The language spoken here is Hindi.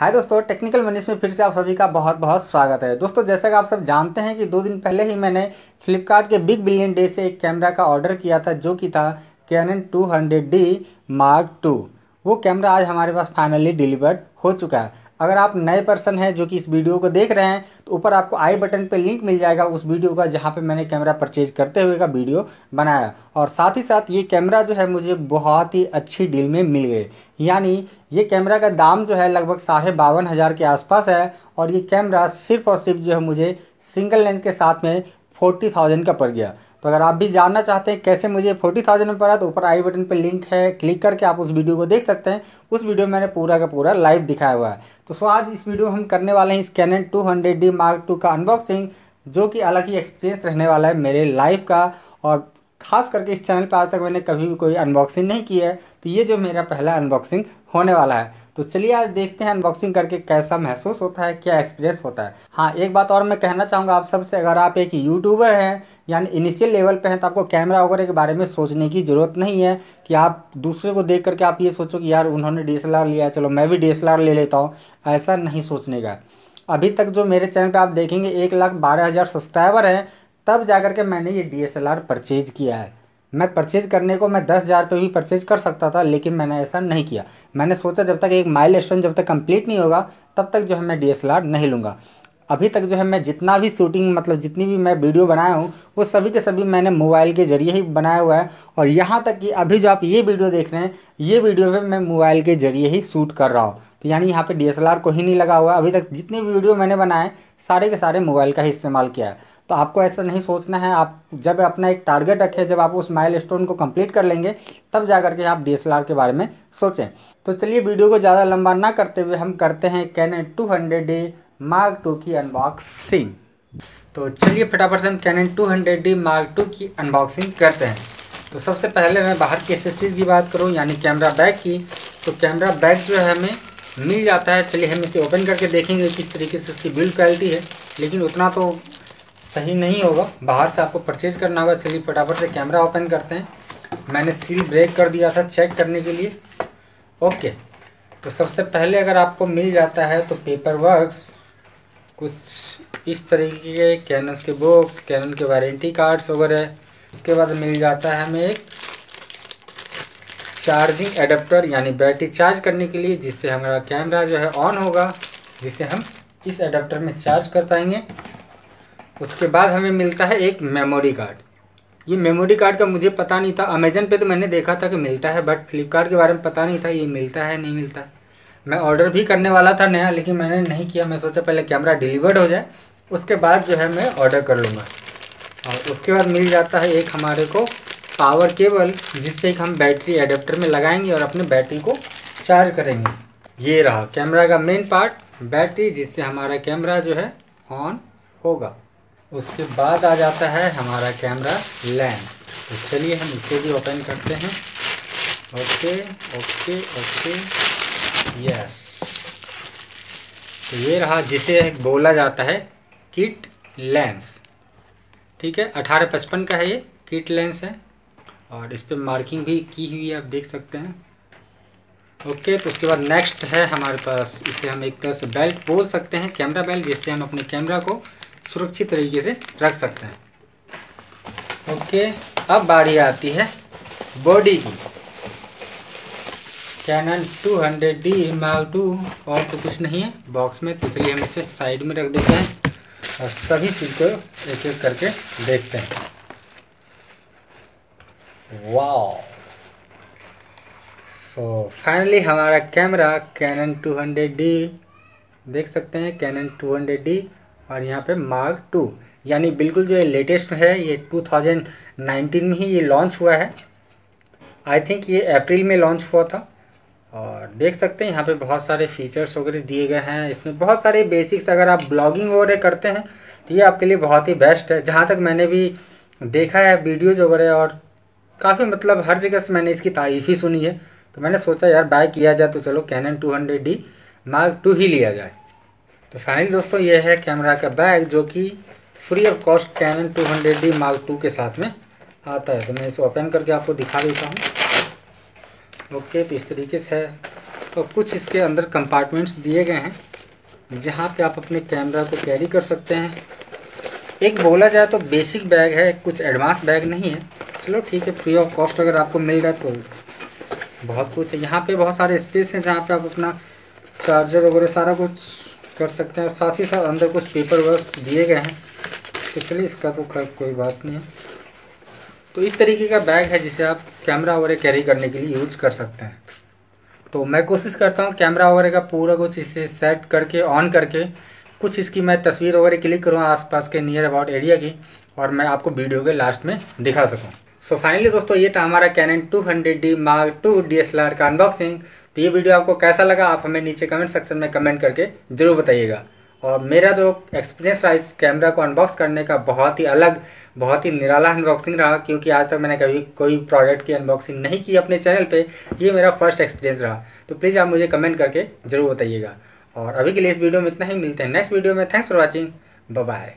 हाय दोस्तों टेक्निकल मनीष में फिर से आप सभी का बहुत बहुत स्वागत है। दोस्तों, जैसा कि आप सब जानते हैं कि दो दिन पहले ही मैंने फ्लिपकार्ट के बिग बिलियन डे से एक कैमरा का ऑर्डर किया था, जो कि था कैनन 200D मार्क टू वो कैमरा आज हमारे पास फाइनली डिलीवर्ड हो चुका है। अगर आप नए पर्सन हैं जो कि इस वीडियो को देख रहे हैं तो ऊपर आपको आई बटन पे लिंक मिल जाएगा उस वीडियो का जहाँ पे मैंने कैमरा परचेज करते हुए का वीडियो बनाया। और साथ ही साथ ये कैमरा जो है मुझे बहुत ही अच्छी डील में मिल गए यानी ये कैमरा का दाम जो है लगभग साढ़े बावन हज़ार के आसपास है और ये कैमरा सिर्फ़ और सिर्फ़ जो है मुझे सिंगल लेंस के साथ में फोर्टी थाउज़ेंड का पड़ गया। तो अगर आप भी जानना चाहते हैं कैसे मुझे फोर्टी थाउज़ेंड में पड़ा तो ऊपर आई बटन पर लिंक है क्लिक करके आप उस वीडियो को देख सकते हैं। उस वीडियो में मैंने पूरा का पूरा लाइव दिखाया हुआ है। तो सो आज इस वीडियो में हम करने वाले हैं इस Canon two hundred D mark two का अनबॉक्सिंग जो कि अलग ही एक्सपीरियंस रहने वाला है मेरे लाइफ का। और खास करके इस चैनल पर आज तक मैंने कभी भी कोई अनबॉक्सिंग नहीं की है तो ये जो मेरा पहला अनबॉक्सिंग होने वाला है। तो चलिए आज देखते हैं अनबॉक्सिंग करके कैसा महसूस होता है, क्या एक्सपीरियंस होता है। हाँ एक बात और मैं कहना चाहूँगा आप सबसे, अगर आप एक यूट्यूबर हैं, यानी इनिशियल लेवल पे हैं तो आपको कैमरा वगैरह के बारे में सोचने की ज़रूरत नहीं है कि आप दूसरे को देख करके आप ये सोचो कि यार उन्होंने डीएसएलआर लिया है, चलो मैं भी डीएसएलआर ले लेता हूँ। ऐसा नहीं सोचने का। अभी तक जो मेरे चैनल पर आप देखेंगे, एक लाख बारह हज़ार सब्सक्राइबर हैं तब जाकर के मैंने ये D S L R purchase किया है। मैं परचेज करने को मैं दस हज़ार पे भी परचेज कर सकता था, लेकिन मैंने ऐसा नहीं किया। मैंने सोचा जब तक एक माइल स्टोन जब तक कंप्लीट नहीं होगा, तब तक जो है मैं डीएसएलआर नहीं लूँगा। अभी तक जो है मैं जितना भी शूटिंग मतलब जितनी भी मैं वीडियो बनाया हूँ, वो सभी के सभी मैंने मोबाइल के ज़रिए ही बनाया हुआ है। और यहाँ तक कि अभी जो आप ये वीडियो देख रहे हैं, ये वीडियो भी मैं मोबाइल के ज़रिए ही शूट कर रहा हूँ। तो यानी यहाँ पे डी को ही नहीं लगा हुआ है। अभी तक जितने भी वीडियो मैंने बनाए, सारे के सारे मोबाइल का ही इस्तेमाल किया है। तो आपको ऐसा नहीं सोचना है, आप जब अपना एक टारगेट रखें, जब आप उस माइल स्टोन को कंप्लीट कर लेंगे, तब जा करके आप डीएसएलआर के बारे में सोचें। तो चलिए वीडियो को ज़्यादा लंबा ना करते हुए हम करते हैं Canon two hundred mark two की अनबॉक्सिंग तो चलिए फटाफट से हम Canon two hundred D mark two की अनबॉक्सिंग करते हैं। तो सबसे पहले मैं बाहर की एसेसरीज की बात करूँ, यानी कैमरा बैग की। तो कैमरा बैग जो है हमें मिल जाता है। चलिए हम इसे ओपन करके देखेंगे किस तरीके से इसकी बिल्ड क्वालिटी है। लेकिन उतना तो सही नहीं होगा। बाहर से आपको परचेज करना होगा चलिए फटाफट से कैमरा ओपन करते हैं। मैंने सील ब्रेक कर दिया था चेक करने के लिए। ओके तो सबसे पहले अगर आपको मिल जाता है तो पेपर वर्क्स कुछ इस तरीके के कैनस के बुक्स कैनन के वारंटी कार्ड्स वगैरह। उसके बाद मिल जाता है हमें एक चार्जिंग एडेप्टर यानी बैटरी चार्ज करने के लिए, जिससे हमारा कैमरा जो है ऑन होगा, जिसे हम इस एडेप्टर में चार्ज कर पाएँगे। उसके बाद हमें मिलता है एक मेमोरी कार्ड ये मेमोरी कार्ड का मुझे पता नहीं था। अमेजन पे तो मैंने देखा था कि मिलता है बट फ्लिपकार्ट के बारे में पता नहीं था ये मिलता है, नहीं मिलता। है मैं ऑर्डर भी करने वाला था नया, लेकिन मैंने नहीं किया। मैं सोचा पहले कैमरा डिलीवर्ड हो जाए, उसके बाद जो है मैं ऑर्डर कर लूँगा। और उसके बाद मिल जाता है एक हमारे को पावर केबल जिससे एक हम बैटरी एडेप्टर में लगाएँगे और अपने बैटरी को चार्ज करेंगे। ये रहा कैमरा का मेन पार्ट बैटरी जिससे हमारा कैमरा जो है ऑन होगा। उसके बाद आ जाता है हमारा कैमरा लेंस। तो चलिए हम इसे भी ओपन करते हैं। Okay okay okay, yes. तो ये रहा जिसे बोला जाता है किट लेंस। ठीक है, अठारह पचपन का है ये, किट लेंस है। और इस पर मार्किंग भी की हुई है, आप देख सकते हैं। ओके तो उसके बाद नेक्स्ट है हमारे पास। इसे हम एक तरह से बेल्ट बोल सकते हैं, कैमरा बेल्ट, जिससे हम अपने कैमरा को सुरक्षित तरीके से रख सकते हैं। ओके, अब बारी आती है बॉडी की। कैनन 200 डी माल टू, और तो कुछ नहीं है। बॉक्स में तो चलिए हम इसे साइड में रख देते हैं और सभी चीज़ को एक एक करके देखते हैं। वाओ सो फाइनली हमारा कैमरा कैनन 200 डी देख सकते हैं कैनन 200 डी और यहाँ पे मार्क टू यानी बिल्कुल जो ये लेटेस्ट है, ये 2019 में ही ये लॉन्च हुआ है। आई थिंक ये अप्रैल में लॉन्च हुआ था। और देख सकते हैं, यहाँ पे बहुत सारे फीचर्स वगैरह दिए गए हैं। इसमें बहुत सारे बेसिक्स अगर आप ब्लॉगिंग वगैरह करते हैं तो ये आपके लिए बहुत ही बेस्ट है। जहाँ तक मैंने भी देखा है वीडियोज़ वगैरह, और काफ़ी मतलब हर जगह से मैंने इसकी तारीफ़ ही सुनी है। तो मैंने सोचा, यार बाय किया जाए तो चलो Canon two hundred D mark two ही लिया जाए। तो फाइनली दोस्तों ये है कैमरा का बैग जो कि free of cost Canon 200 D mark two के साथ में आता है। तो मैं इसे ओपन करके आपको दिखा देता हूँ। ओके तो इस तरीके से है। और कुछ इसके अंदर कंपार्टमेंट्स दिए गए हैं, जहाँ पे आप अपने कैमरा को कैरी कर सकते हैं। एक बोला जाए तो बेसिक बैग है, कुछ एडवांस बैग नहीं है। चलो ठीक है फ्री ऑफ़ कॉस्ट अगर आपको मिल रहा है तो बहुत कुछ है। यहाँ पे बहुत सारे स्पेस हैं जहाँ पे आप अपना चार्जर वगैरह सारा कुछ कर सकते हैं और साथ ही साथ अंदर कुछ पेपर वर्क दिए गए हैं। तो चलिए, इसका तो खैर कोई बात नहीं है। तो इस तरीके का बैग है जिसे आप कैमरा वगैरह कैरी करने के लिए यूज़ कर सकते हैं। तो मैं कोशिश करता हूँ कैमरा वगैरह का पूरा कुछ इसे सेट करके ऑन करके, कुछ इसकी मैं तस्वीर वगैरह क्लिक करूँ आसपास के नियर अबाउट एरिया की, और मैं आपको वीडियो के लास्ट में दिखा सकूँ। सो so फाइनली दोस्तों, ये था हमारा Canon 200D mark two D का अनबॉक्सिंग तो ये वीडियो आपको कैसा लगा, आप हमें नीचे कमेंट सेक्शन में कमेंट करके ज़रूर बताइएगा। और मेरा जो एक्सपीरियंस रहा इस कैमरा को अनबॉक्स करने का बहुत ही अलग, बहुत ही निराला अनबॉक्सिंग रहा, क्योंकि आज तक मैंने कभी कोई प्रोडक्ट की अनबॉक्सिंग नहीं की अपने चैनल पे, ये मेरा फ़र्स्ट एक्सपीरियंस रहा। तो प्लीज़ आप मुझे कमेंट करके ज़रूर बताइएगा। और अभी के लिए इस वीडियो में इतना ही, मिलते हैं नेक्स्ट वीडियो में। Thanks for watching bye